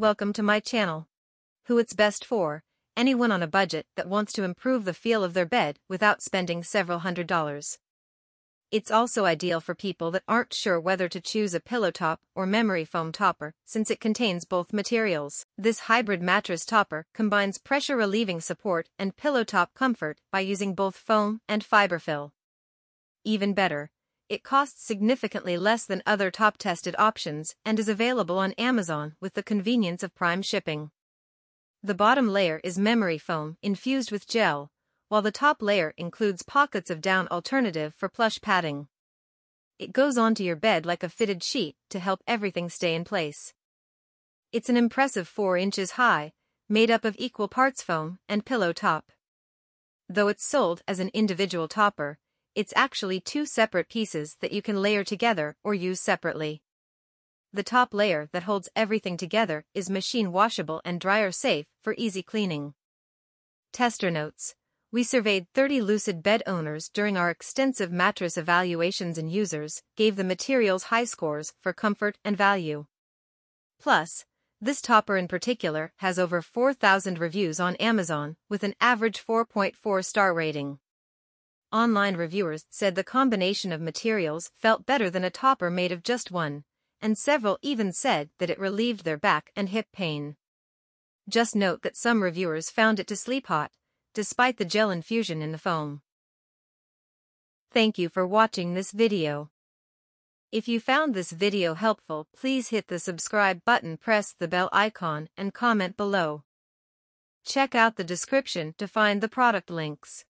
welcome to my channel. Who it's best for, anyone on a budget that wants to improve the feel of their bed without spending several hundred dollars. It's also ideal for people that aren't sure whether to choose a pillow top or memory foam topper, since it contains both materials. This hybrid mattress topper combines pressure-relieving support and pillow top comfort by using both foam and fiberfill. Even better, it costs significantly less than other top-tested options and is available on Amazon with the convenience of prime shipping. The bottom layer is memory foam infused with gel, while the top layer includes pockets of down alternative for plush padding. It goes onto your bed like a fitted sheet to help everything stay in place. It's an impressive 4 inches high, made up of equal parts foam and pillow top. Though it's sold as an individual topper, it's actually two separate pieces that you can layer together or use separately. The top layer that holds everything together is machine washable and dryer safe for easy cleaning. Tester notes we surveyed 30 Lucid bed owners during our extensive mattress evaluations and users gave the materials high scores for comfort and value. Plus, this topper in particular has over 4,000 reviews on Amazon with an average 4.4 star rating. Online reviewers said the combination of materials felt better than a topper made of just one, and several even said that it relieved their back and hip pain. Just note that some reviewers found it to sleep hot, despite the gel infusion in the foam. Thank you for watching this video. If you found this video helpful please hit the subscribe button press the bell icon and comment below. Check out the description to find the product links.